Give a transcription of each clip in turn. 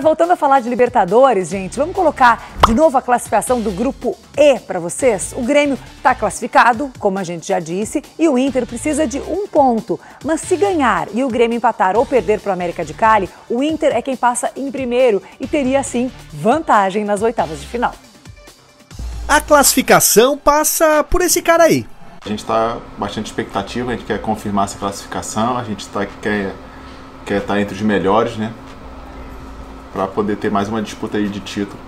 Voltando a falar de Libertadores, gente, vamos colocar de novo a classificação do grupo E para vocês? O Grêmio está classificado, como a gente já disse, e o Inter precisa de um ponto. Mas se ganhar e o Grêmio empatar ou perder para o América de Cali, o Inter é quem passa em primeiro e teria, assim, vantagem nas oitavas de final. A classificação passa por esse cara aí. A gente está bastante expectativa, a gente quer confirmar essa classificação, a gente tá, quer quer estar tá entre os melhores, né? Para poder ter mais uma disputa aí de título.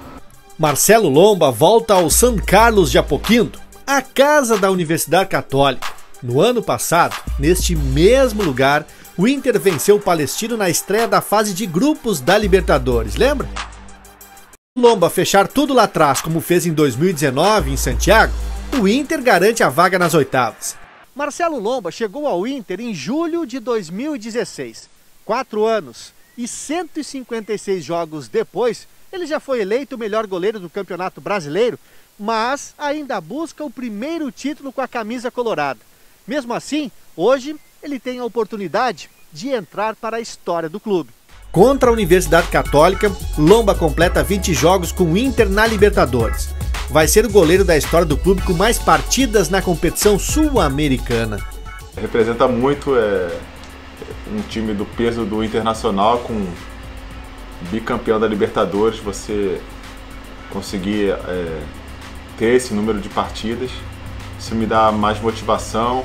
Marcelo Lomba volta ao San Carlos de Apoquindo, a casa da Universidade Católica. No ano passado, neste mesmo lugar, o Inter venceu o Palestino na estreia da fase de grupos da Libertadores, lembra? Lomba fechar tudo lá atrás, como fez em 2019 em Santiago, o Inter garante a vaga nas oitavas. Marcelo Lomba chegou ao Inter em julho de 2016. Quatro anos e 156 jogos depois, ele já foi eleito o melhor goleiro do Campeonato Brasileiro, mas ainda busca o primeiro título com a camisa colorada. Mesmo assim, hoje ele tem a oportunidade de entrar para a história do clube. Contra a Universidade Católica, Lomba completa 20 jogos com o Inter na Libertadores. Vai ser o goleiro da história do clube com mais partidas na competição sul-americana. Representa muito é, um time do peso do Internacional com bicampeão da Libertadores, você conseguir é, ter esse número de partidas. Isso me dá mais motivação,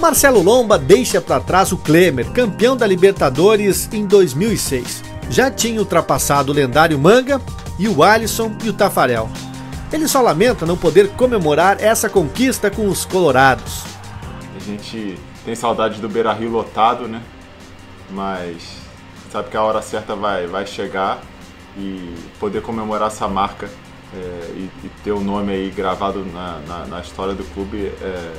Marcelo Lomba deixa para trás o Klemer, campeão da Libertadores em 2006. Já tinha ultrapassado o lendário Manga e o Alisson e o Tafarel. Ele só lamenta não poder comemorar essa conquista com os colorados. Gente tem saudade do Beira-Rio lotado, né? Mas sabe que a hora certa vai, vai chegar e poder comemorar essa marca é, e, e, ter o nome aí gravado na, na, na história do clube é, é,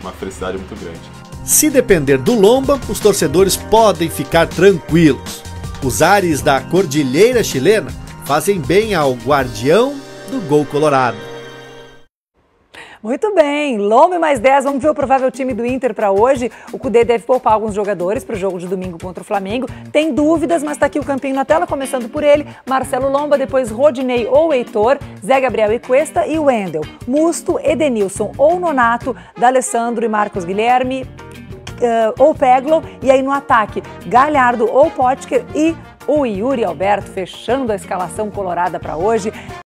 uma felicidade muito grande. Se depender do Lomba, os torcedores podem ficar tranquilos. Os ares da cordilheira chilena fazem bem ao guardião do gol colorado. Muito bem, Lombe mais 10, vamos ver o provável time do Inter para hoje. O Cudê deve poupar alguns jogadores para o jogo de domingo contra o Flamengo. Tem dúvidas, mas está aqui o campinho na tela, começando por ele, Marcelo Lomba, depois Rodinei ou Heitor, Zé Gabriel e Cuesta e Wendel. Musto, Edenilson ou Nonato, D'Alessandro e Marcos Guilherme, uh, ou Peglo, e aí no ataque, Galhardo ou Potker e o Yuri Alberto fechando a escalação colorada para hoje.